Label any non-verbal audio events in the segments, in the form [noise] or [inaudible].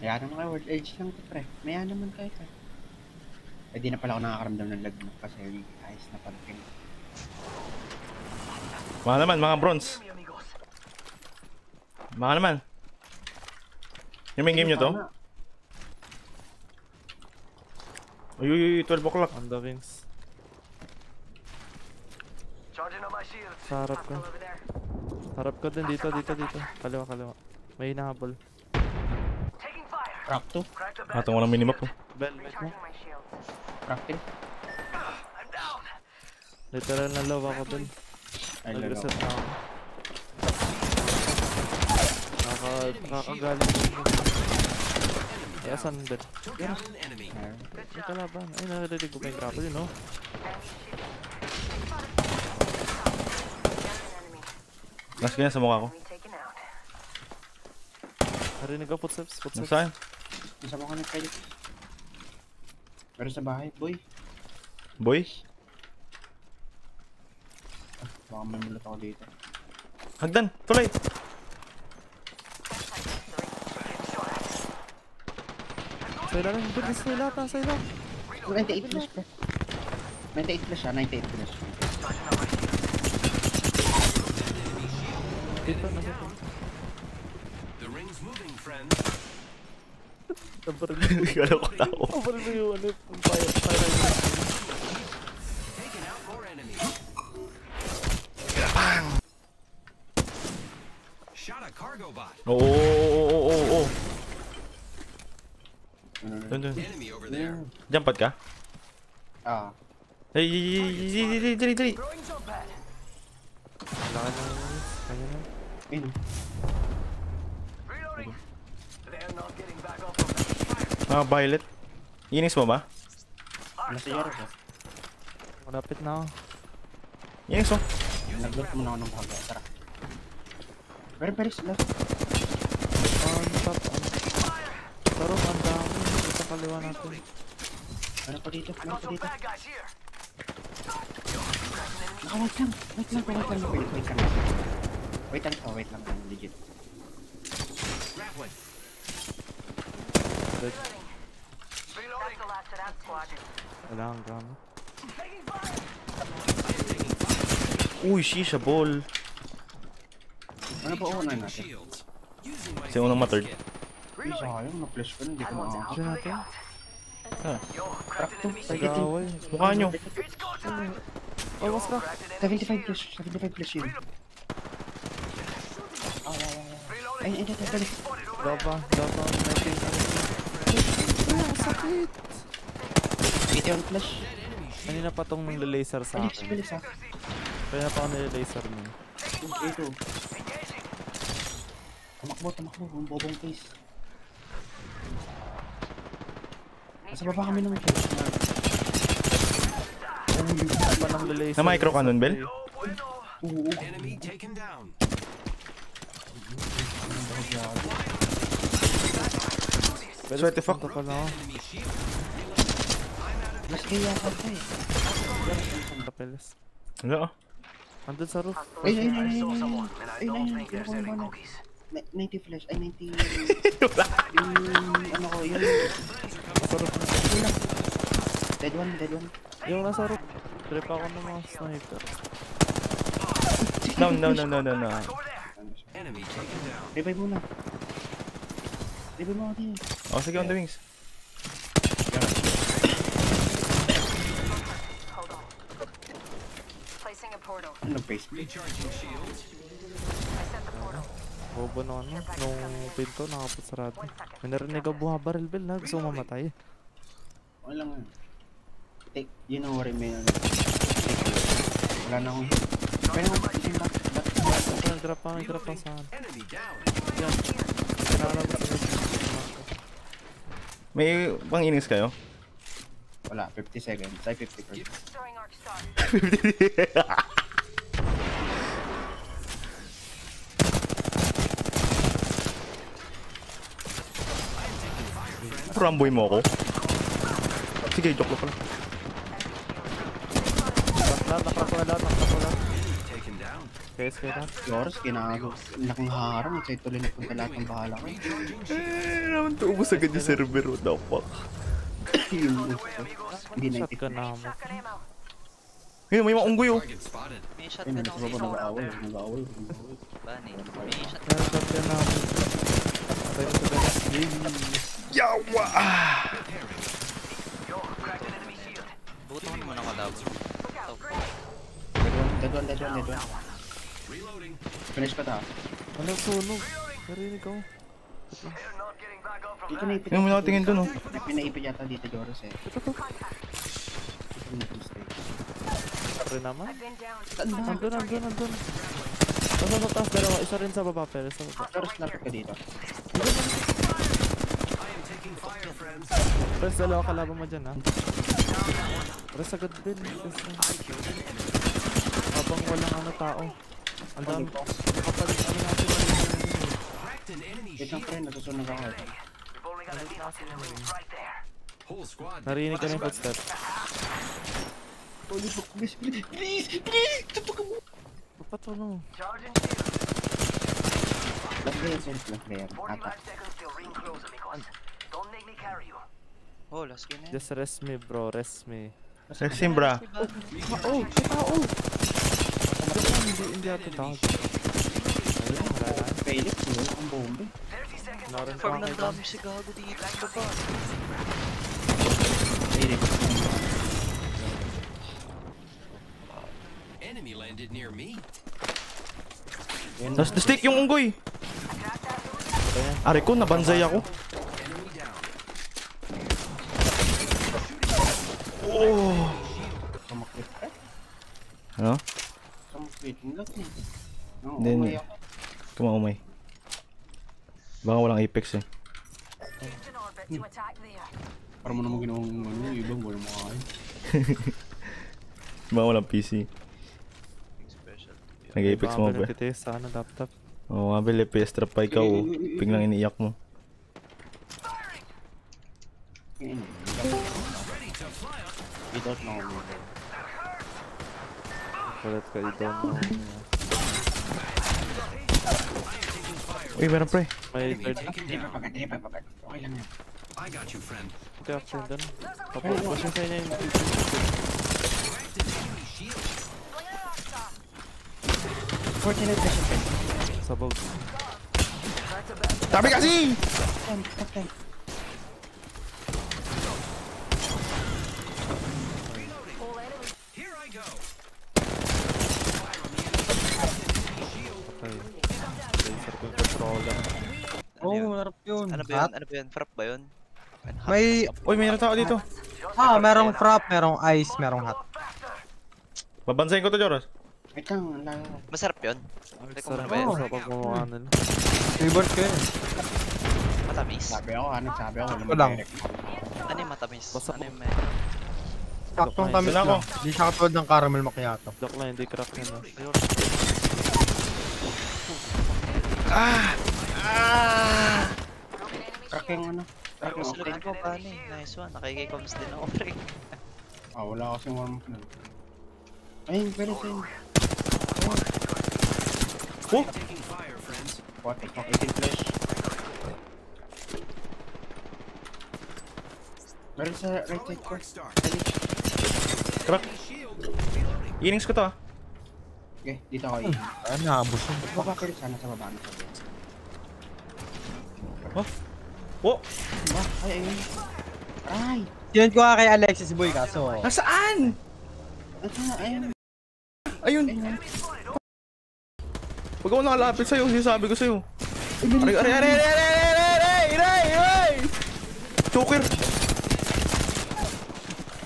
Kaya naman kayo, world edge lang to pre. Maya naman kayo pre. Eh di na pala ako nakakaramdam ng lag mo kasi ayos na pagkin. Mga naman, mga bronze. Mga naman. Yung main game nyo to? Uy, uy, uy, 12 o'clock. On the wings. Sa harap ko. Harap ko din dito, dito, dito. Kaliwa, kaliwa. May hinahabol. Crack 2, Cracked a Atong walang minimap oh. Mo. my shields. crack 3. I'm down. Literal na low ako dun. Ay, lalo. Nag-reset na ako. Nakaka... Nakakagaling dun. Eh, asan bell? Ayun. May kalaban. Ay, narinig ko pa yung grapple yun, no? Last ganyan sa mukha ko. Narinig ko footsteps, footsteps. sa'yo? Nasa mo ka na Felix. Pero sa bahay, boy. Boy? Baka may mulot ako dito. Hagdan! Tuloy! Sa ilalim, bilis sa ilalim, sa ilalim. 98 plus pre. 98 plus siya, 98 plus. Dito, nasa to. The ring's moving, friend. Nabaril Kala [laughs] ko tao. [laughs] Nabaril mo yung ano, yung fire, fire hydrant. Taking out more enemies. Shot a cargo bot. Oo, oo, oo, oo, oo. Na? Dun, dun. Diyan pad ka? Ah, Ay, dali, dali, dali, dali. Jump pad. Kailangan na yun. Kanya na. ayun. Ah, Violet. Inis mo ba? Wala si Yaro ko. Malapit na ako. Inis mo. Nag-loot muna ako ng bago. Tara. Pero Felix, last. On top, on Pero ang dami. Sa kaliwa natin. Ano pa dito? Ano Got pa dito? Naka, wait lang. Wait lang, wait lang. Wait, wait lang. Wait lang to, wait lang. lang, Legit. Grappling. Dead. Reloading. Gamit. Taking fire. Uy, shisha ball. Ano ba una natin? Kasi unang materd. Uy, sayang. Na-flash ko na. Hindi ko na Diyan natin. Enemy Ay, shield. Gaway. Mukha nyo. Oh, an enemy 75 plus. 75 plus yun. Ah. Ay, ay, ay, ay, ay. Daba, daba. 19. Ah, sakit. 81 plus. Kanina pa tong nang-laser sa akin. Felix ha. Kanina pa ako nang-laser nun. Ito. Tumakbo, tumakbo. Ang bobong face. Nasa baba kami ng nang-laser. Na micro cannon, Bel? Oo, oo. Enemy taken down. Pero Sweaty fuck. Enemy shield. Mas kaya ka pa eh. Kapeles. Ah. Andun sa roof. Ay, ay, ay, ay, ay, ay, ay, ay, ay, there's ay, any ay, cookies. Ni- 90 flash, ay 90... [laughs] yung ano ko, yun. Nasa roof. Dead one, dead one. Yung nasa roof. Trip ako ng mga sniper. [laughs] No, no, no, no, no, no. Over there. Enemy taken down. Revive muna. Revive mo ako din. Oh, sige, on the wings. Ano nag-Facebook? Bobo na ano, nung pinto nakapot sarado. May narinig ang buhabaril bell na, gusto mamatay. Wala nga. Take, you know, remain on Wala na akong hit. Pero, may drop pa, may drop pa saan. Yan. Kinalabas na May pang innings kayo? Wala, 50 seconds. Ay, 50 seconds. 50 Ramboy mo ako? Sige, joke lang pala. Lahat, nakrak ko na lahat, na. Guys, kaya lahat. Yoros, kinago. Nakang harang at sa'yo tuloy napunta lahat ng bahala ko. Eh, naman tuubos agad yung server. What the fuck? [coughs] Hindi na itik. Shot ka na mo. Ngayon, may maunggoy oh. May shot ka na ako. Nag-awal, nag-awal. Bani, may shot ka na ako. Patay mo sa Yawa! Ah. Butuhan mo na ako daw. Dead one, dead one, dead one. Finish pa taas. Ano sunog? Narinig ako. Dito na yata dito Joros eh. Ito to. Sorry naman. Nandun, nandun, nandun. Nasa sa taas dalawa, isa rin sa baba pero sa baba. Joros na ka dito. Press dalawa kalaban mo dyan, ha? Press agad din. Press na. Habang walang ano tao. Ang dami. Kapag ano natin Cracked an enemy Wait lang friend, nasusunog ako. Narinig ka na yung footstep. Holy fuck, please, please, please, please! Tutok mo! Ba't ano? Last player, sense last player. 45 me carry you. Oh, last kill na. Just rest me, bro. Rest me. Rest him, bro. Oh, oh, oh. Hindi, hindi ako tawag. Felix, no? Ang bombe. Enemy landed near me. Nas-stick yung unggoy! Aray ko, nabanzay ako. Oh. Sumakit ka? Ano? Sumakit. Ang Hindi, umay ako. Kumaumay. Baka walang apex eh. Para mo naman ginawang ano, yung ibang wala mo kain. Baka walang PC. Nag-apex mo ba? pinagtitiis sa ano, laptop. Oo, oh, mabili PS trap pa ikaw. Biglang iniiyak mo. Yan, You don't know me. Correct, you don't know me. Uy, meron pre. May third. I got you, friend. Okay, after done. Papo, push yung sa inyo yung... Fortunate mission. Sabaw. Dami kasi! Tank. Oo, yun? oh, harap yun. Ano ba yun? Ano ba yun? Frap ba yun? May, Uy, may tao dito. ah, merong frap, merong ice, merong hat. Babansayin ko to, Joros. Wait lang, ang layo. Masarap yun. Sarap ba yun? sa pagmumukha nila. Favorite ko yun. Matamis. Sabi ako, ano sabi ako, Ito lang. Ano yung matamis? Basta Ano yung may... Saktong tamis ako. lang. Hindi siya katulad ng caramel macchiato. Joke lang, hindi crack yun. ah. Ayun. Cracking ano? Cracking okay. lagay ko pa ni. Nice one. Nakikikoms din ako, pre. Ah, wala kasing warm up nun. Ayun, pwede sa'yo. Oh! Taking fire, friends. What? Ikaw, 18 flash. Meron sa right side ko. Crack. Innings ko to ah. Okay, dito ako i- Ay, nakabus yun. Baba rin sana sa baba na Oh! Ba? Ay, ayun. Ay! Sinend ko nga kay Alexis Boy kaso. Nasaan? Ayun. Ayun. Pag ako nakalapit sa'yo, sinasabi ko sa'yo. Aray, aray, aray, aray, aray, aray, aray, aray, aray! Choker!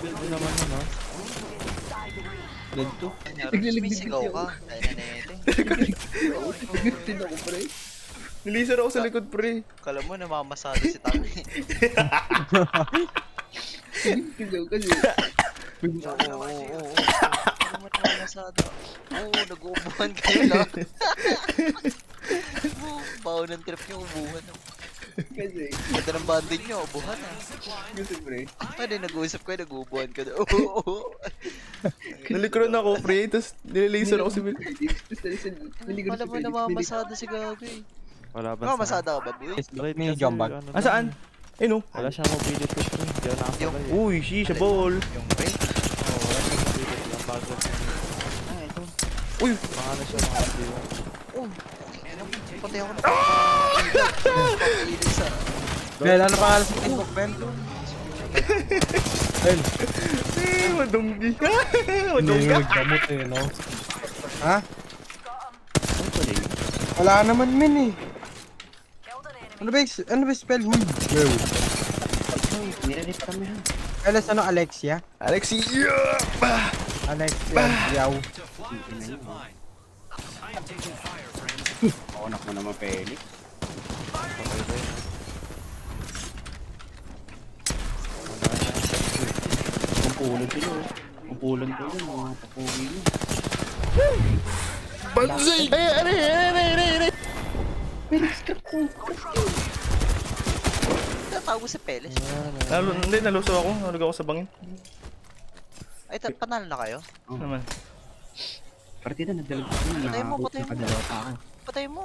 Hindi naman yun, ah. Dead to. May sigaw ka. Ay, nanete. [laughs] Nilisar ako sa likod, pre. Kala mo namamasado si Tangi. Oo, oo, oo, oo. Kala mo namamasado. Oo, nag-uubuhan kayo [laughs] lang. Oo, Bawo ng trip yung ubuhan. Kasi, Ganda ng banding nyo, ubuhan ah. kasi pre. Pwede nag-uusap kayo, nag-ubuhan ka [laughs] na. Oo, oo. Nalikron ako, pre. Tapos nililaser ako si Bill. Wala mo namamasada si Gago eh. Wala ba? Namamasada ka ba, boy? May jump bag. ano Ah, saan? lang, Eh no. Wala siyang mobility pre. Hindi ako nakasabay. eh. Uy, shisha ball. Yung pre. Oo, wala siyang mobility. Ang bago. Ah, ito. Uy, Mga ano siya, mga diwa. Oh, pati ako na sa... Bel, ano pangalan sa Facebook, Bel? Bel, eh, madunggi. hindi madunggi. nga nagkamot eh, no? Ha? Him. Wala naman min eh. Ano ba yung, ano ba yung spell? Huy, Bel. Nire-rip kami ha. Alas, ano, Alexia? Alexi, yeah! Bah! Alexia, Yaw. Friends. Anak mo naman, Felix. Pumpulan sila oh. Pumpulan ko yun, mga papuwi nyo. Banzay! Ay, aray, aray, aray, aray, aray. Felix, crap ko. Natawag si Peles. Nalo, hindi, naluso ako. Nalog ako sa bangin. Ay, panalo na kayo? Oh. Ano naman? Partida, nagdalag ko na. Patay mo, patay mo. Patay mo.